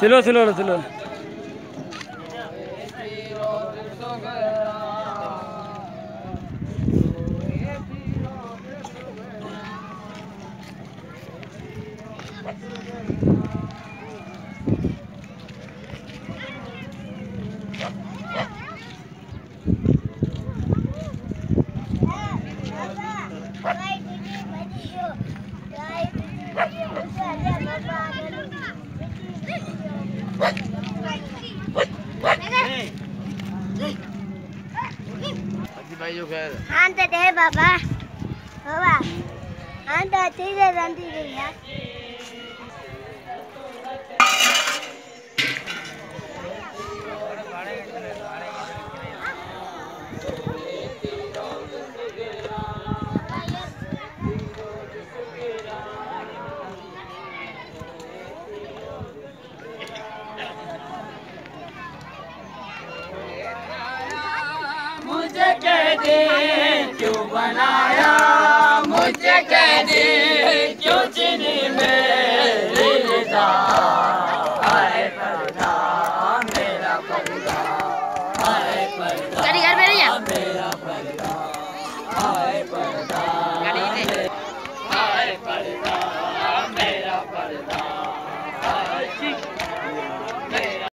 Celo, celo, celo. Thank you. Slow slow हाँ। तो दे बाबा। बाबा हाँ तो अच्छी से रंधी गई है। मुझे कह दे क्यों बनाया? मुझे कह दे क्यों चीनी में लिदा आए मेरा पर्दा आए पर्दा घर में नहीं मेरा पर्दा आए मेरा पर्दा